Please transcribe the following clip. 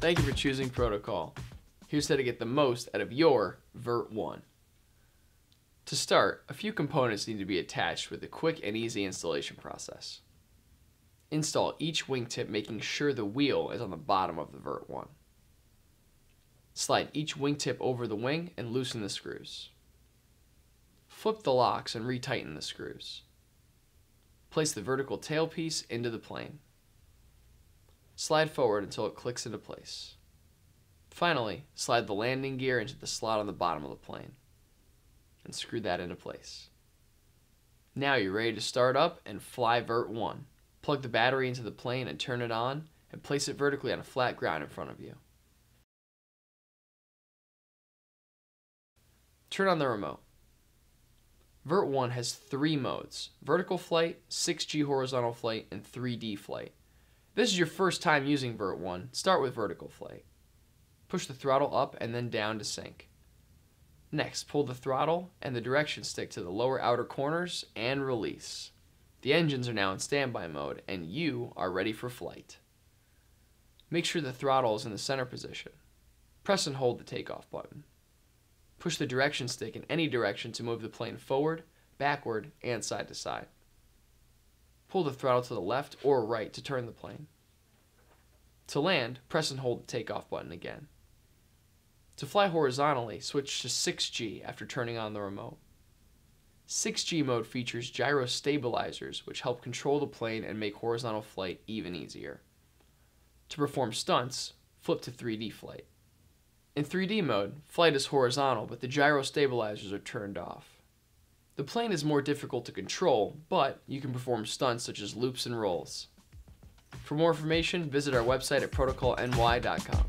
Thank you for choosing Protocol. Here's how to get the most out of your Vert 1. To start, a few components need to be attached with a quick and easy installation process. Install each wingtip making sure the wheel is on the bottom of the Vert 1. Slide each wingtip over the wing and loosen the screws. Flip the locks and retighten the screws. Place the vertical tailpiece into the plane. Slide forward until it clicks into place. Finally, slide the landing gear into the slot on the bottom of the plane and screw that into place. Now you're ready to start up and fly Vert 1. Plug the battery into the plane and turn it on and place it vertically on a flat ground in front of you. Turn on the remote. Vert 1 has three modes vertical flight, 6G horizontal flight, and 3D flight. This is your first time using Vert 1, start with vertical flight. Push the throttle up and then down to sync. Next, pull the throttle and the direction stick to the lower outer corners and release. The engines are now in standby mode and you are ready for flight. Make sure the throttle is in the center position. Press and hold the takeoff button. Push the direction stick in any direction to move the plane forward, backward, and side to side. Pull the throttle to the left or right to turn the plane. To land, press and hold the takeoff button again. To fly horizontally, switch to 6G after turning on the remote. 6G mode features gyro stabilizers, which help control the plane and make horizontal flight even easier. To perform stunts, flip to 3D flight. In 3D mode, flight is horizontal, but the gyro stabilizers are turned off. The plane is more difficult to control, but you can perform stunts such as loops and rolls. For more information, visit our website at protocolny.com.